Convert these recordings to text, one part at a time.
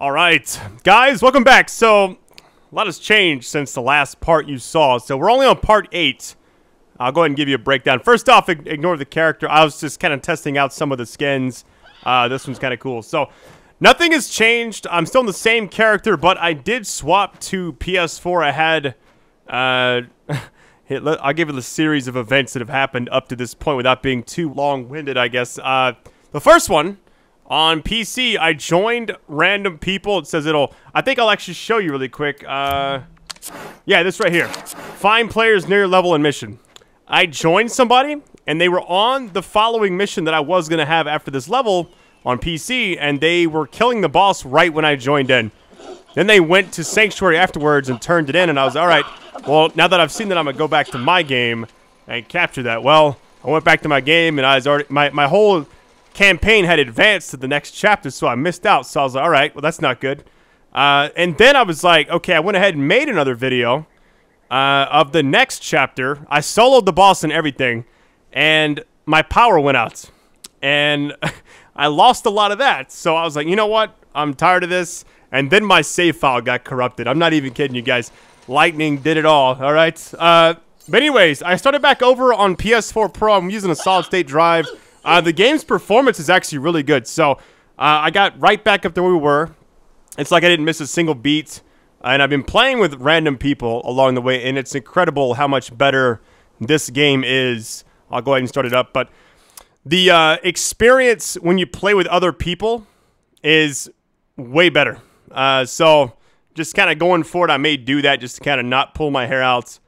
All right, guys, welcome back. So, a lot has changed since the last part you saw. So, we're only on part eight. I'll go ahead and give you a breakdown. First off, ignore the character. I was just kind of testing out some of the skins. Uh, this one's kind of cool. So, nothing has changed. I'm still in the same character, but I did swap to PS4. I had, uh, I'll give you the series of events that have happened up to this point without being too long-winded, I guess. Uh, the first one on PC, I joined random people. It says it'll... I think I'll actually show you really quick. Uh, yeah, this right here. Find players near your level in mission. I joined somebody, and they were on the following mission that I was going to have after this level on PC, and they were killing the boss right when I joined in. Then they went to Sanctuary afterwards and turned it in, and I was, all right, well, now that I've seen that, I'm going to go back to my game and capture that. Well, I went back to my game, and I was already... My, my whole campaign had advanced to the next chapter, so I missed out. So I was like, all right, well, that's not good. Uh, and then I was like, okay, I went ahead and made another video uh, of the next chapter. I soloed the boss and everything, and my power went out. And I lost a lot of that. So I was like, you know what? I'm tired of this. And then my save file got corrupted. I'm not even kidding you guys. Lightning did it all, all right? Uh, but anyways, I started back over on PS4 Pro. I'm using a solid state drive. Uh, the game's performance is actually really good. So uh, I got right back up to where we were. It's like I didn't miss a single beat. And I've been playing with random people along the way, and it's incredible how much better this game is. I'll go ahead and start it up. But the uh, experience when you play with other people is way better. Uh, so just kind of going forward, I may do that just to kind of not pull my hair out.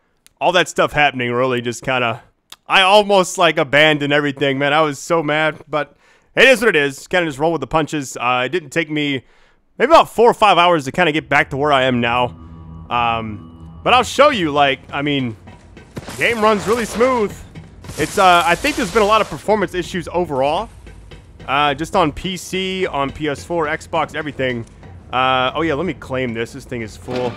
All that stuff happening really just kind of I almost like abandoned everything, man. I was so mad, but it is what it is. Kind of just roll with the punches. Uh, it didn't take me maybe about four or five hours to kind of get back to where I am now. Um, but I'll show you, like, I mean, game runs really smooth. It's, uh, I think there's been a lot of performance issues overall. Uh, just on PC, on PS4, Xbox, everything. Uh, oh yeah, let me claim this. This thing is full.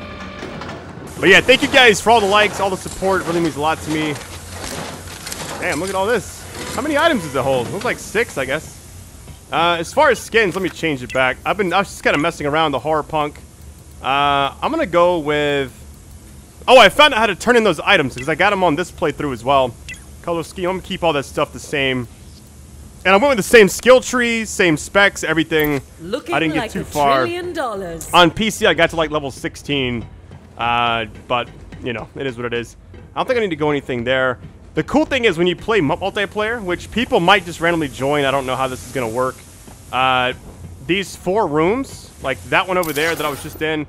But yeah, thank you guys for all the likes, all the support. It really means a lot to me. Damn, look at all this. How many items does it hold? It looks like six, I guess. Uh, as far as skins, let me change it back. I've been, I was just kind of messing around the horror punk. Uh, I'm gonna go with. Oh, I found out how to turn in those items because I got them on this playthrough as well. Color scheme. I'm gonna keep all that stuff the same. And I went with the same skill tree, same specs, everything. Looking I didn't like get too far. Dollars. On PC, I got to like level 16. Uh, but, you know, it is what it is. I don't think I need to go anything there. The cool thing is when you play multiplayer, which people might just randomly join, I don't know how this is going to work. Uh, these four rooms, like that one over there that I was just in,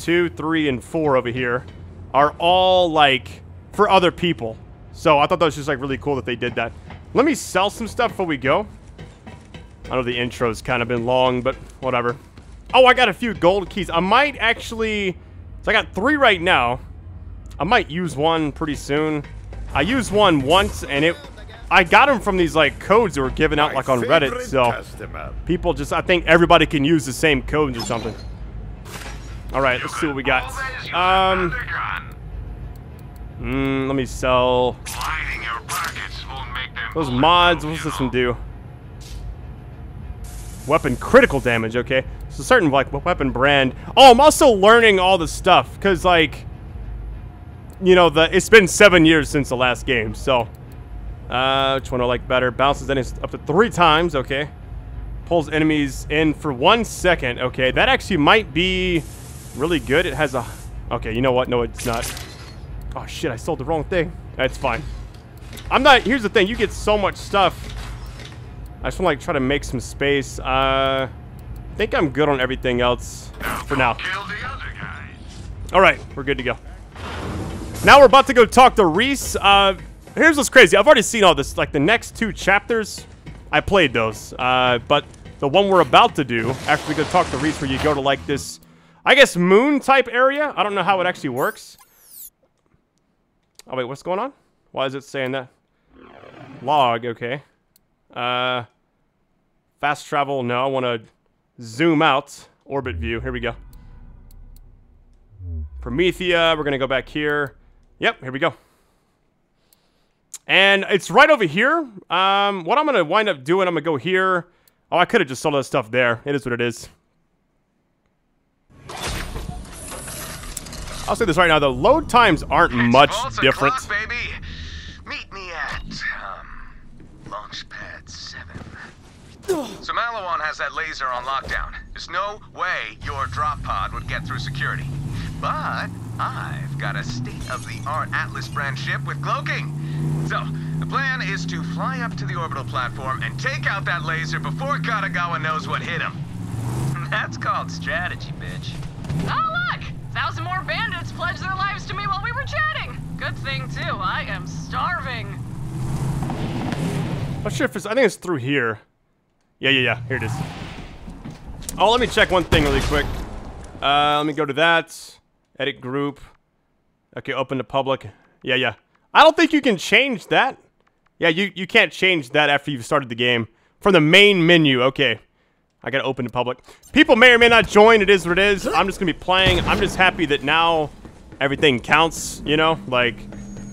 two, three, and four over here, are all like for other people. So I thought that was just like really cool that they did that. Let me sell some stuff before we go. I know the intro's kind of been long, but whatever. Oh, I got a few gold keys. I might actually... So I got three right now. I might use one pretty soon. I used one once, and it... I got them from these, like, codes that were given out, like, on Reddit, so... People just... I think everybody can use the same codes or something. Alright, let's see what we got. Um... Mm, let me sell... Those mods, what's this one do? Weapon critical damage, okay. So certain, like, weapon brand. Oh, I'm also learning all the stuff, because, like you know, the it's been seven years since the last game, so... Uh, which one I like better? Bounces enemies up to three times, okay. Pulls enemies in for one second, okay. That actually might be really good. It has a... Okay, you know what? No, it's not. Oh, shit, I sold the wrong thing. That's fine. I'm not... Here's the thing. You get so much stuff. I just want to, like, try to make some space. Uh... I think I'm good on everything else for now. Alright, we're good to go. Now we're about to go talk to Rhys. Uh, here's what's crazy. I've already seen all this. Like, the next two chapters, I played those. Uh, but the one we're about to do, after we go talk to Rhys, where you go to, like, this, I guess, moon-type area. I don't know how it actually works. Oh, wait, what's going on? Why is it saying that? Log, okay. Uh, fast travel, no. I want to zoom out. Orbit view, here we go. Promethea, we're going to go back here. Yep, here we go. And it's right over here. Um, what I'm going to wind up doing, I'm going to go here. Oh, I could have just sold that stuff there. It is what it is. I'll say this right now. The load times aren't much different. Baby. Meet me at um, Launchpad 7. so Maliwan has that laser on lockdown. There's no way your drop pod would get through security. But I've got a state-of-the-art Atlas brand ship with cloaking. So the plan is to fly up to the orbital platform and take out that laser before Katagawa knows what hit him. That's called strategy, bitch. Oh, look! Thousand more bandits pledged their lives to me while we were chatting. Good thing, too. I am starving. Not sure if it's. I think it's through here. Yeah, yeah, yeah. Here it is. Oh, let me check one thing really quick. Uh, let me go to that. Edit group. Okay, open to public. Yeah, yeah. I don't think you can change that. Yeah, you, you can't change that after you've started the game. From the main menu. Okay. I gotta open to public. People may or may not join. It is what it is. I'm just gonna be playing. I'm just happy that now everything counts, you know? Like,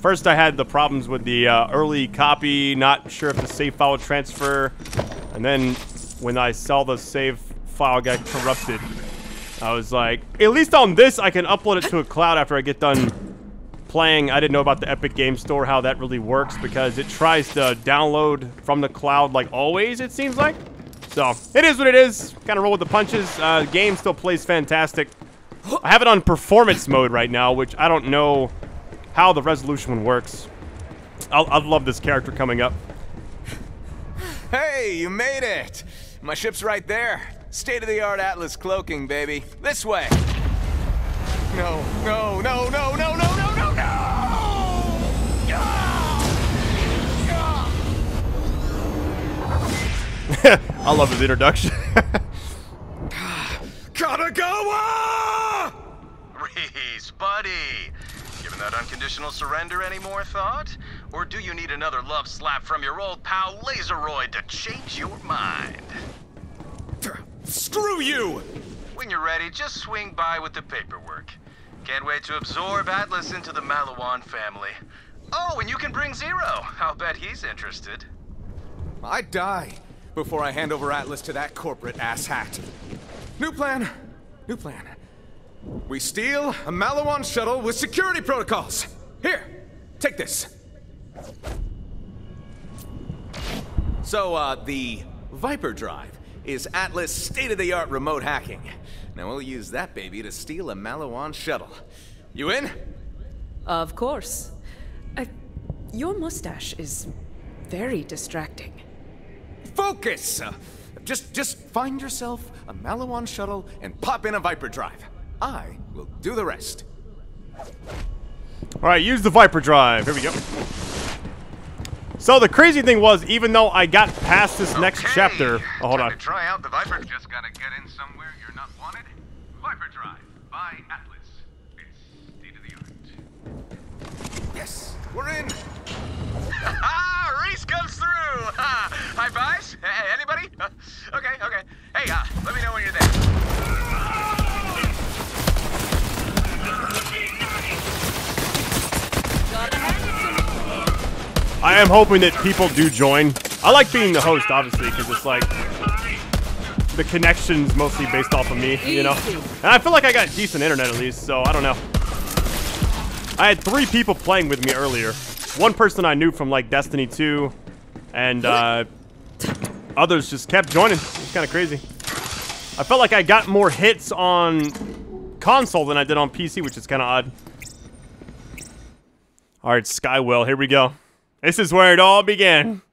first I had the problems with the uh, early copy, not sure if the save file would transfer. And then when I saw the save file got corrupted, I was like, at least on this, I can upload it to a cloud after I get done playing. I didn't know about the Epic Game Store, how that really works, because it tries to download from the cloud like always, it seems like. So, it is what it is. Kind of roll with the punches. Uh, game still plays fantastic. I have it on performance mode right now, which I don't know how the resolution one works. I'll, I'd love this character coming up. Hey, you made it! My ship's right there. State-of-the-art Atlas cloaking, baby. This way! No, no, no, no, no, no, no, no, no! I love his introduction. Katagawa! Rhys, buddy. Giving that unconditional surrender any more thought? Or do you need another love slap from your old pal Laseroid to change your mind? Screw you! When you're ready, just swing by with the paperwork. Can't wait to absorb Atlas into the Maliwan family. Oh, and you can bring Zero. I'll bet he's interested. I die before I hand over Atlas to that corporate asshat. New plan. New plan. We steal a Maliwan shuttle with security protocols. Here, take this. So, uh, the Viper Drive is Atlas state-of-the-art remote hacking. Now we'll use that baby to steal a Maliwan shuttle. You in? Of course. I, your mustache is very distracting. Focus! Uh, just, just find yourself a Maliwan shuttle and pop in a Viper Drive. I will do the rest. All right, use the Viper Drive. Here we go. So the crazy thing was, even though I got past this next chapter, oh, hold time on. To try out the Viper. Just gotta get in somewhere you're not wanted. Viper Drive by Atlas. It's state of the art. Yes, we're in. Ah, Rhys comes through. High fives. Hey, anybody? Okay, okay. Hey, uh, let me know when you're there. I am hoping that people do join. I like being the host, obviously, because it's like the connection's mostly based off of me, you know. And I feel like I got decent internet at least, so I don't know. I had three people playing with me earlier. One person I knew from like Destiny 2, and uh, others just kept joining. It's kind of crazy. I felt like I got more hits on console than I did on PC, which is kind of odd. All right, Skywell, here we go. This is where it all began.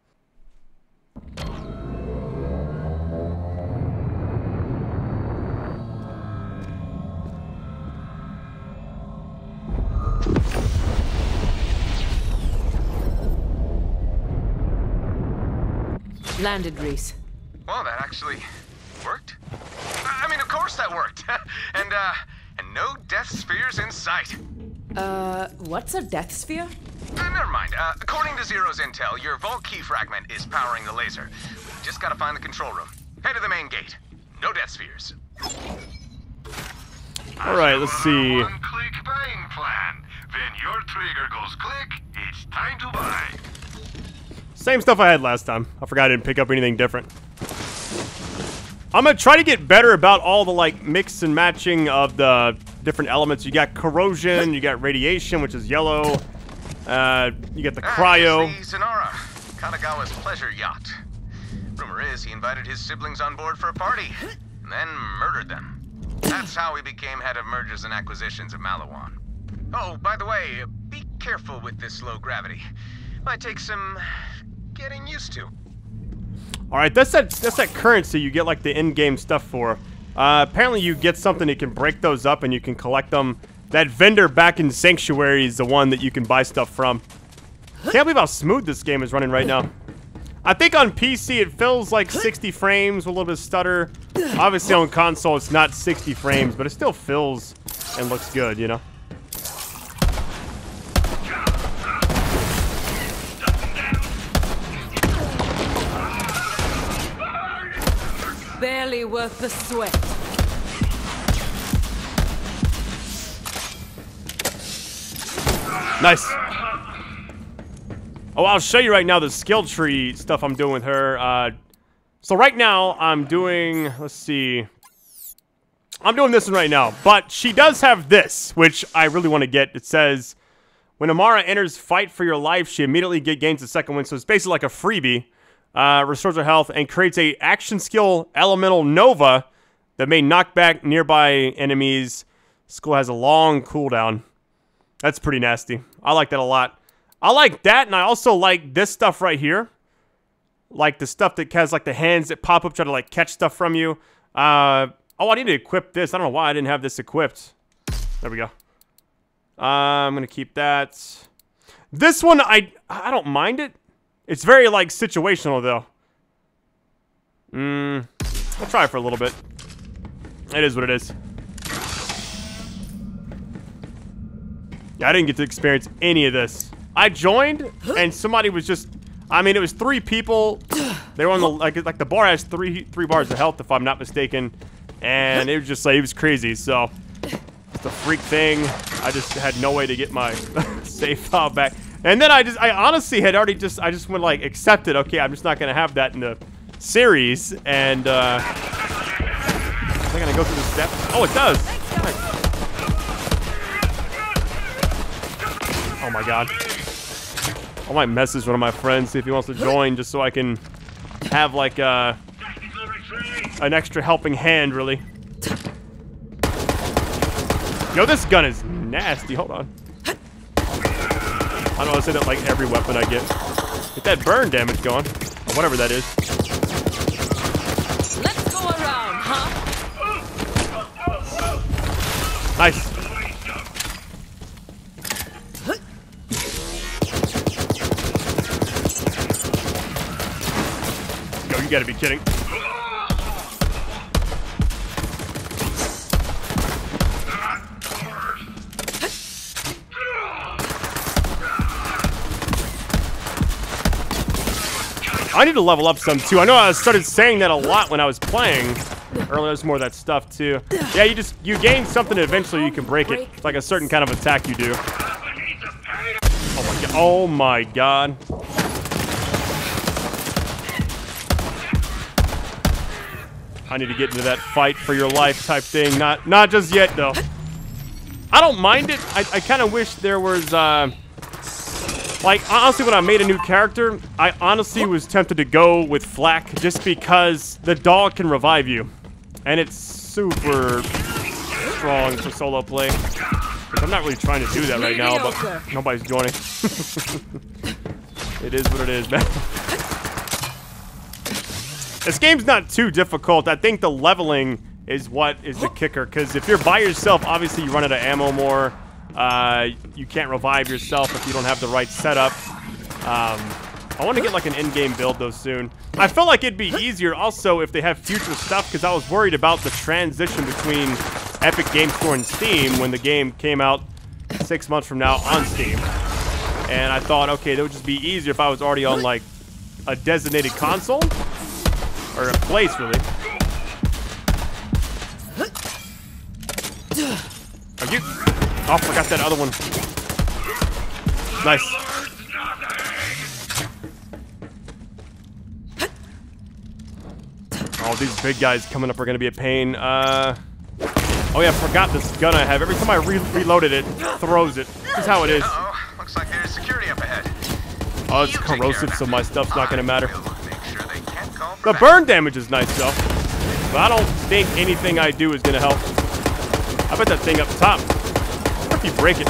Landed, Rhys. Well, that actually worked. I I mean, of course that worked. and uh, and no death spheres in sight. Uh, what's a death sphere? Uh, never mind. Uh, according to Zero's intel, your vault key fragment is powering the laser. We just gotta find the control room. Head to the main gate. No death spheres. All right, let's see. One click buying plan. When your trigger goes click, it's time to buy. Same stuff I had last time. I forgot I didn't pick up anything different. I'm gonna try to get better about all the like mix and matching of the different elements. You got corrosion, you got radiation, which is yellow. Uh, you got the Ah, cryo. Zanara, Katagawa's pleasure yacht. Rumor is he invited his siblings on board for a party, and then murdered them. That's how he became head of mergers and acquisitions of Maliwan. Oh, by the way, be careful with this low gravity. Might take some getting used to. All right, that's that. That's that currency you get like the in-game stuff for. Uh, apparently, you get something that can break those up and you can collect them. That vendor back in Sanctuary is the one that you can buy stuff from. Can't believe how smooth this game is running right now. I think on PC it feels like 60 frames with a little bit of stutter. Obviously on console it's not 60 frames, but it still feels and looks good, you know? Worth the sweat. Nice. Oh, I'll show you right now the skill tree stuff I'm doing with her. Uh, so right now I'm doing, let's see. I'm doing this one right now, but she does have this, which I really want to get. It says, when Amara enters fight for your life, she immediately gains a second win. So it's basically like a freebie. Uh, restores her health and creates a action skill elemental nova that may knock back nearby enemies. School has a long cooldown. That's pretty nasty. I like that a lot. I like that, and I also like this stuff right here. Like the stuff that has like the hands that pop up, try to like catch stuff from you. Uh, oh, I need to equip this. I don't know why I didn't have this equipped. There we go. Uh, I'm gonna keep that. This one, I I don't mind it. It's very like situational though. Hmm. I'll try for a little bit. It is what it is. Yeah, I didn't get to experience any of this. I joined, and somebody was just. I mean, it was three people. They were on the like like the bar has three three bars of health, if I'm not mistaken, and it was just like it was crazy. So it's a freak thing. I just had no way to get my save file back, and then I just I honestly had already just I just went like accepted. Okay, I'm just not gonna have that in the series, and uh, am I gonna go through the steps? Oh, it does. Nice. Oh my god. I might message one of my friends, see if he wants to join, just so I can have like uh, an extra helping hand, really. Yo, this gun is nasty. Hold on. I don't know I say that like every weapon I get. Get that burn damage going. Or whatever that is. Let's go around, huh? Nice. Yo, you gotta be kidding. I need to level up some too. I know I started saying that a lot when I was playing. Earlier, there's more of that stuff too. Yeah, you just you gain something and eventually you can break it. It's like a certain kind of attack you do. Oh my god. Oh my god. I need to get into that fight for your life type thing. Not not just yet though. I don't mind it. I, I kind of wish there was uh like, honestly, when I made a new character, I honestly was tempted to go with Flak just because the dog can revive you. And it's super strong for solo play. I'm not really trying to do that right now, but nobody's joining. it is what it is, man. This game's not too difficult. I think the leveling is what is the kicker. Because if you're by yourself, obviously you run out of ammo more. Uh, you can't revive yourself if you don't have the right setup. Um, I want to get like an in-game build though soon. I feel like it'd be easier also if they have future stuff because I was worried about the transition between Epic Game Store and Steam when the game came out six months from now on Steam. And I thought, okay, that would just be easier if I was already on like a designated console or a place really. Are you? Oh, I forgot that other one. Nice. Oh, these big guys coming up are gonna be a pain. Uh, oh yeah, I forgot this gun I have. Every time I re reloaded it, throws it. This is how it is. Uh-oh, looks like there's security up ahead. Oh, it's You take care of corrosive, so my stuff's not gonna matter. Sure they can't call for The burn damage is nice though. But I don't think anything I do is gonna help. I bet that thing up top. If you break it?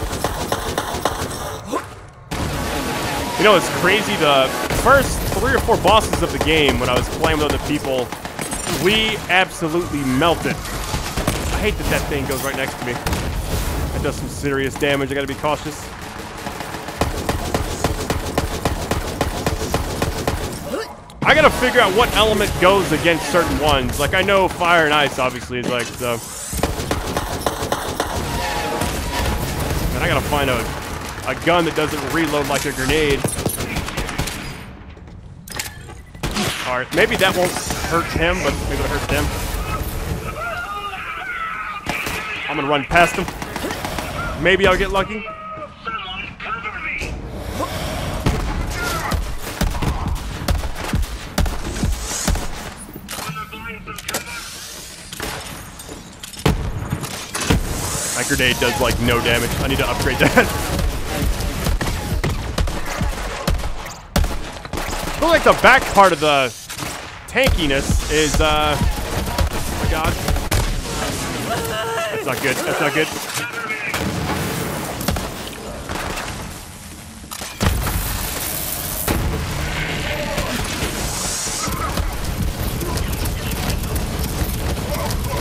You know, it's crazy. The first three or four bosses of the game, when I was playing with other people, we absolutely melted. I hate that that thing goes right next to me. It does some serious damage. I gotta be cautious. I gotta figure out what element goes against certain ones. Like I know fire and ice obviously is like so. I gotta find a a gun that doesn't reload like a grenade. Alright, maybe that won't hurt him, but maybe it'll hurt them. I'm gonna run past him. Maybe I'll get lucky. Grenade does like no damage. I need to upgrade that. I feel like the back part of the tankiness is, uh, oh my god. That's not good. That's not good.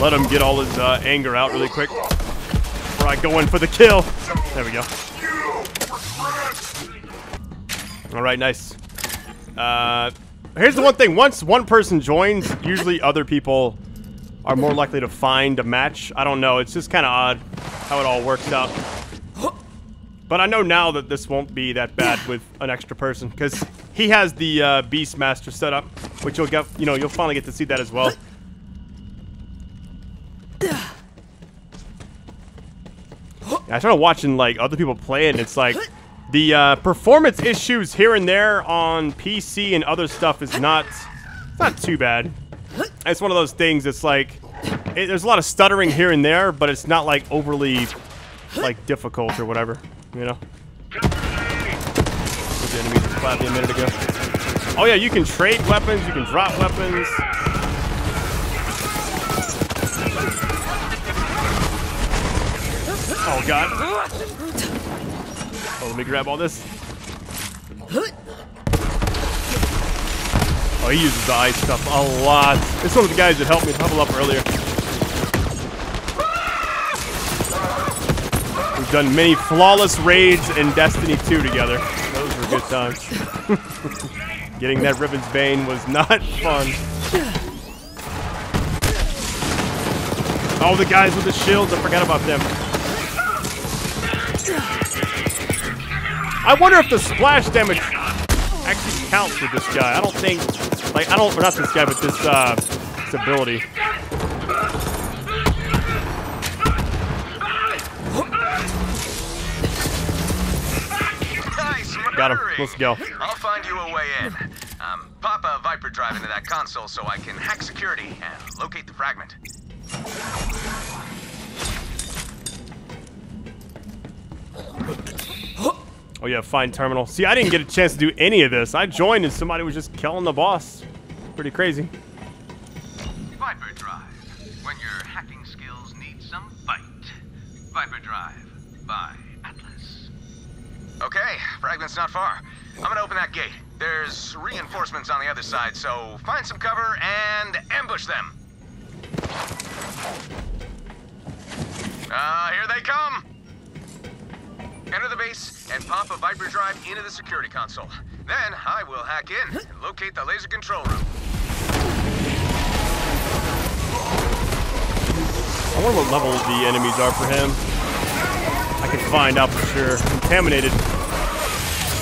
Let him get all his uh, anger out really quick. I go in for the kill. There we go. All right, nice. Uh, here's the one thing. Once one person joins, usually other people are more likely to find a match. I don't know. It's just kind of odd how it all works out. But I know now that this won't be that bad with an extra person because he has the uh, Beastmaster set up, which you'll get. You know, you'll finally get to see that as well. I started watching like other people play it, and it's like the uh, performance issues here and there on PC and other stuff is not it's not too bad. It's one of those things. It's like it, there's a lot of stuttering here and there, but it's not like overly like difficult or whatever. You know. Those enemies that clapped me a minute ago. Oh yeah, you can trade weapons. You can drop weapons. Oh god. Oh, let me grab all this. Oh, he uses the ice stuff a lot. It's one of the guys that helped me level up earlier. We've done many flawless raids in Destiny 2 together. Those were good times. Getting that Riven's Bane was not fun. Oh, the guys with the shields, I forgot about them. I wonder if the splash damage actually counts with this guy. I don't think, like, I don't, not this guy, but this, uh, this ability. Got him. Let's go. I'll find you a way in. Um, pop a Viper drive into that console so I can hack security and locate the fragment. Oh yeah, fine terminal. See, I didn't get a chance to do any of this. I joined and somebody was just killing the boss. Pretty crazy. Viper Drive. When your hacking skills need some fight. Viper Drive by Atlas. Okay, fragment's not far. I'm gonna open that gate. There's reinforcements on the other side, so find some cover and ambush them. Ah, here they come! Enter the base and pop a Viper drive into the security console. Then I will hack in and locate the laser control room. I wonder what level the enemies are for him. I can find out for sure. Contaminated.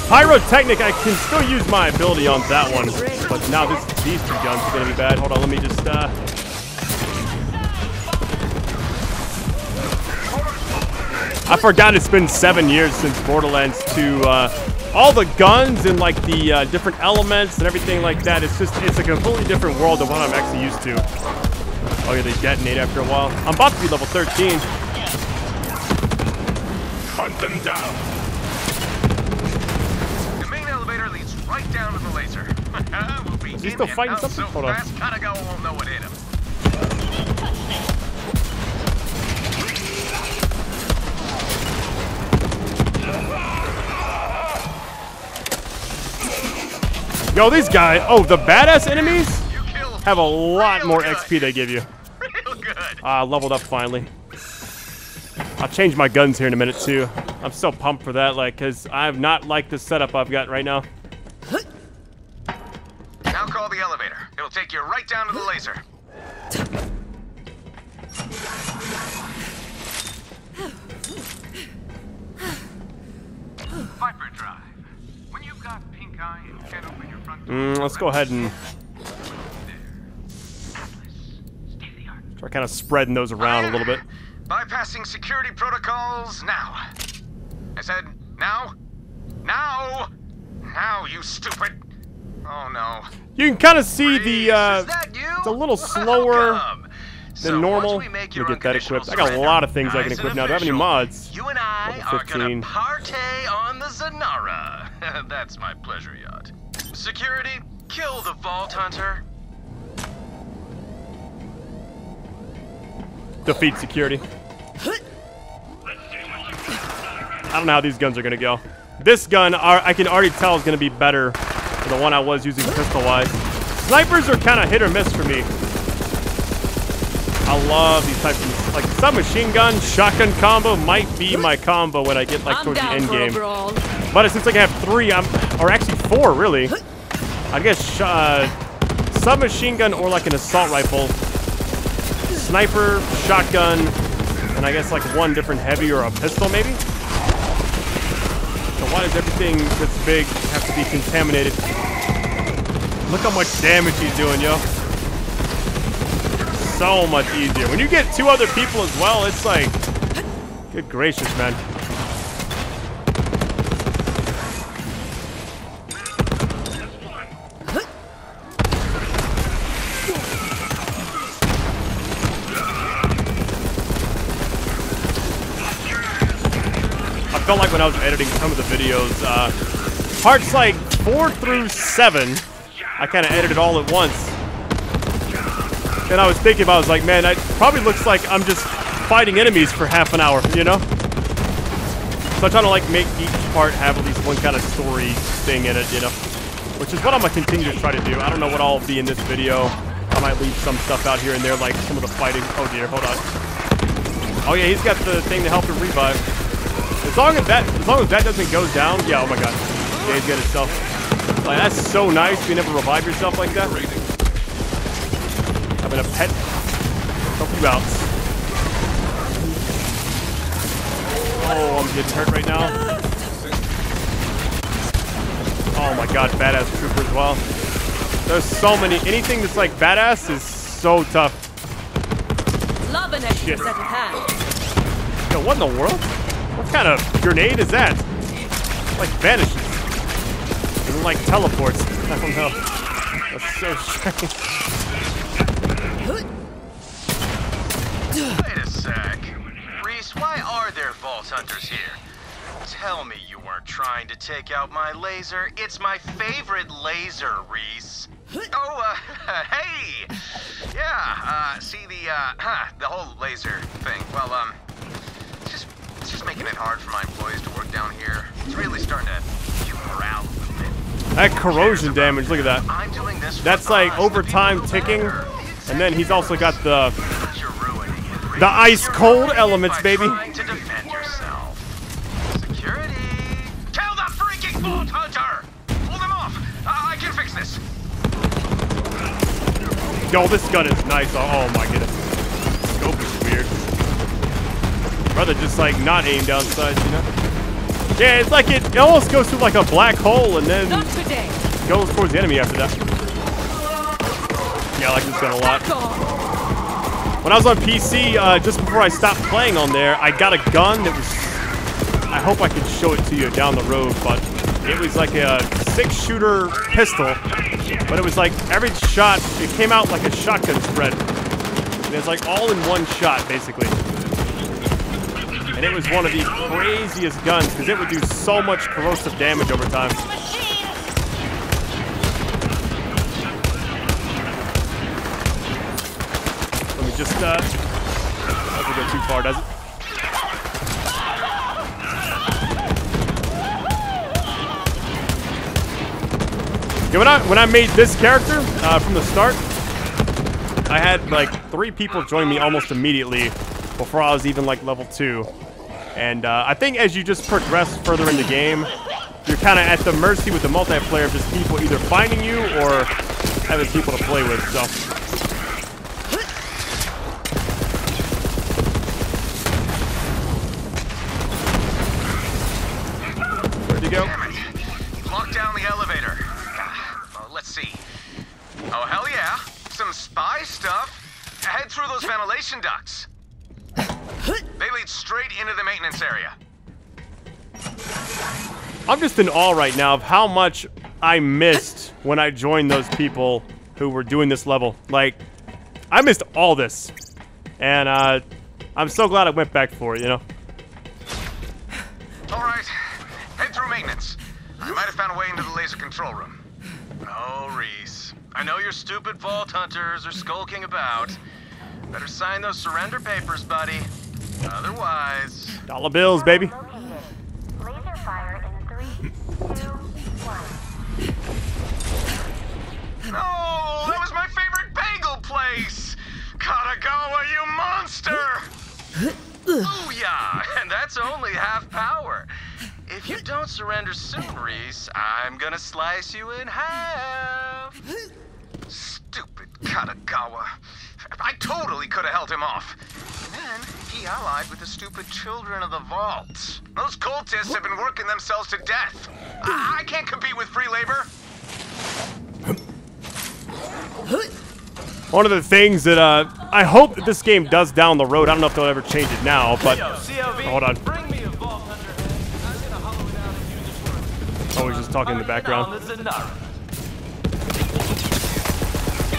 Pyrotechnic, I can still use my ability on that one. But now this, these two guns are gonna be bad. Hold on, let me just, uh... I forgot it's been seven years since Borderlands 2 uh, all the guns and like the uh, different elements and everything like that. It's just it's a completely different world than what I'm actually used to. Oh yeah, they detonate after a while. I'm about to be level 13. Hunt them down. The main elevator leads right down to the laser. we'll be Is he still fighting out something? So Hold on. fast, Kataga won't know what hit him. Yo, these guys. Oh, the badass enemies have a lot more good. XP they give you. Good. Ah, leveled up finally. I'll change my guns here in a minute too. I'm so pumped for that, like, cause I've not liked the setup I've got right now. Now call the elevator. It'll take you right down to the Mm, let's go ahead and Atlas. State of the art. start kind of spreading those around a little bit. Bypassing security protocols now. I said now. Now. Now, you stupid. Oh no. You can kind of see the, uh, is that you? it's a little slower Welcome. than So, normal. we make get that equipped. I got a lot of things I can equip now. Do I have any mods? You and I are gonna partay on the Zanara. That's my pleasure yacht. Security, kill the Vault Hunter. Defeat security. I don't know how these guns are gonna go. This gun, are, I can already tell, is gonna be better than the one I was using pistol-wise. Snipers are kind of hit or miss for me. I love these types of like submachine gun, shotgun combo might be my combo when I get like towards the end for a game. brawl. But since I have three, I'm or actually four really. I guess uh, submachine gun or like an assault rifle, sniper, shotgun, and I guess like one different heavy or a pistol maybe. So why does everything that's big have to be contaminated? Look how much damage he's doing, yo. So much easier. When you get two other people as well, it's like, good gracious, man. Felt like when I was editing some of the videos, uh, parts like four through seven, I kind of edited all at once. And I was thinking about, I was like, man, it probably looks like I'm just fighting enemies for half an hour, you know? So I'm trying to like make each part have at least one kind of story thing in it, you know? Which is what I'm gonna continue to try to do. I don't know what I'll be in this video. I might leave some stuff out here and there, like some of the fighting. Oh dear, hold on. Oh yeah, he's got the thing to help him revive. As long as that, as long as that doesn't go down, yeah. Oh my god, he's got himself. Like that's so nice being able to revive yourself like that. Having a pet help you out. Oh, I'm getting hurt right now. Oh my god, badass trooper as well. There's so many. Anything that's like badass is so tough. Loving it. Shit. Second hand. Yo, what in the world? What kind of grenade is that? Like vanishes. Like teleports. I don't know. That's so strange. Wait a sec. Rhys, why are there Vault Hunters here? Tell me you weren't trying to take out my laser. It's my favorite laser, Rhys. Oh, uh, hey! Yeah, uh, see the, uh, huh, the whole laser thing. Well, um, it's just, it's just making it hard for my employees to work down here. It's really starting to morale a little bit. That corrosion damage, look at that. I'm doing this for That's like us, the overtime ticking. And then he's also got the But you're ruining it, Rhys. the ice cold elements, baby. to defend yourself. Security! Kill the freaking Vault Hunter! Hold him off! I can fix this. Yo, this gun is nice. Oh, oh my goodness. Rather just like not aim down sights, you know? Yeah, it's like it, it almost goes through like a black hole and then goes towards the enemy after that. Yeah, I like this gun a lot. When I was on PC, uh, just before I stopped playing on there, I got a gun that was. I hope I can show it to you down the road, but It was like a six-shooter pistol, but it was like every shot, it came out like a shotgun spread. And it's like all in one shot, basically. It was one of the craziest guns because it would do so much corrosive damage over time. Let me just, uh, doesn't go too far, does it? Yeah, when I when I made this character uh, from the start, I had like three people join me almost immediately before I was even like level two. And uh, I think as you just progress further in the game, you're kind of at the mercy with the multiplayer of just people either finding you or having people to play with. So. I'm just in awe right now of how much I missed when I joined those people who were doing this level. Like, I missed all this. And uh, I'm so glad I went back for it, you know? All right. Head through maintenance. I might have found a way into the laser control room. Oh, Rhys. I know your stupid vault hunters are skulking about. Better sign those surrender papers, buddy. Otherwise. Dollar bills, baby. No, that was my favorite bagel place! Katagawa, you monster! Oh, Booyah! And that's only half power. If you don't surrender soon, Rhys, I'm gonna slice you in half. Stupid Katagawa. I totally could have held him off. And then he allied with the stupid children of the vault. Those cultists have been working themselves to death. I, I can't compete with free labor. One of the things that uh, I hope that this game does down the road, I don't know if they'll ever change it now, but hold on. Bring me a vault hunter head. I'm gonna hollow it out and do this work. Oh, he's just talking in the background. On the Zanara.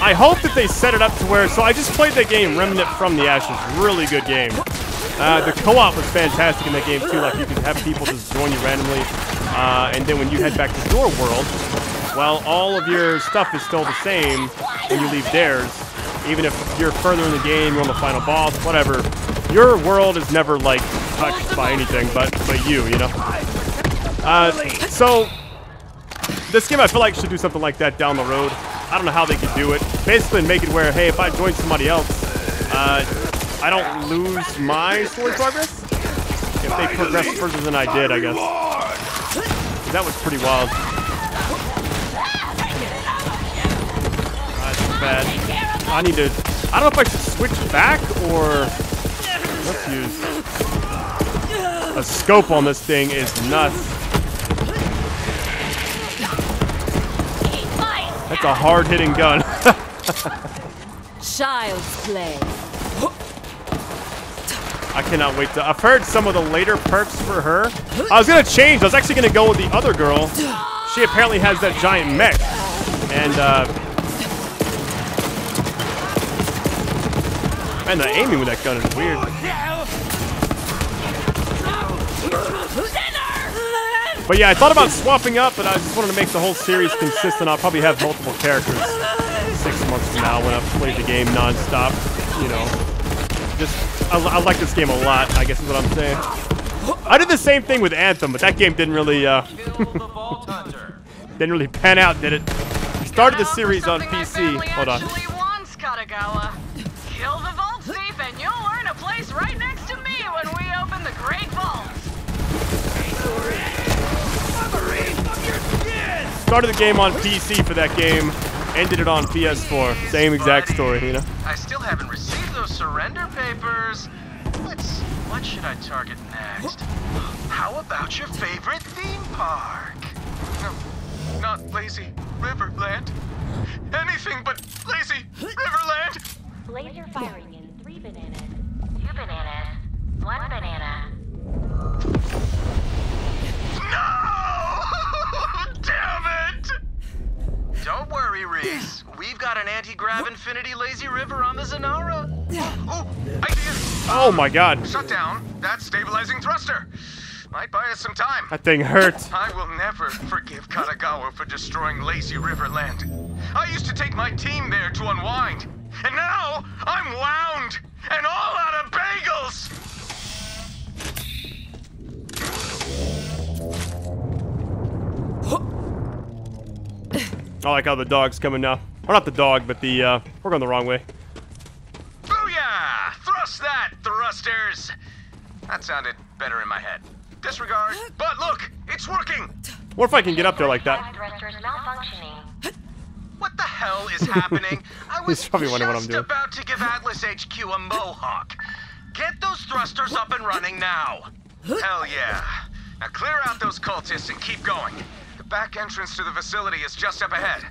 I hope that they set it up to where. So I just played that game, Remnant from the Ashes. Really good game. Uh, the co-op was fantastic in that game too. Like you could have people just join you randomly, uh, and then when you head back to your world, well, all of your stuff is still the same when you leave theirs. Even if you're further in the game, you're on the final boss, whatever. Your world is never like touched by anything, but but you, you know. Uh, so this game I feel like should do something like that down the road. I don't know how they could do it. Basically make it where, hey, if I join somebody else, uh, I don't lose my story progress. If they progress further than I did, I guess. That was pretty wild. Bad. I need to... I don't know if I should switch back or... Let's use... A scope on this thing is nuts. That's a hard-hitting gun. Child's play. I cannot wait to. I've heard some of the later perks for her. I was gonna change. I was actually gonna go with the other girl. She apparently has that giant mech, and uh, man, the aiming with that gun is weird. But yeah, I thought about swapping up, but I just wanted to make the whole series consistent. I'll probably have multiple characters six months from now when I've played the game nonstop. You know, just I, I like this game a lot. I guess is what I'm saying. I did the same thing with Anthem, but that game didn't really uh, didn't really pan out, did it? Started the series on PC. Hold on. Started the game on PC for that game, ended it on PS4. Same exact story, you know. I still haven't received those surrender papers. Let's. What should I target next? How about your favorite theme park? No, not Lazy Riverland. Anything but Lazy Riverland. Laser firing in three bananas, two bananas, one banana. No! grab Infinity Lazy River on the Zanara. Oh! Oh my god. Shut down that stabilizing thruster. Might buy us some time. That thing hurts. I will never forgive Katagawa for destroying Lazy River Land. I used to take my team there to unwind, and now I'm wound and all out of bagels. I like how the dog's coming now. Or not the dog, but the, uh, we're going the wrong way. Booyah! Thrust that, thrusters! That sounded better in my head. Disregard, but look, it's working! What if I can get up there like that? What the hell is happening? I was probably wondering what I'm just doing. about to give Atlas HQ a mohawk. Get those thrusters up and running now. Hell yeah. Now clear out those cultists and keep going. Back entrance to the facility is just up ahead.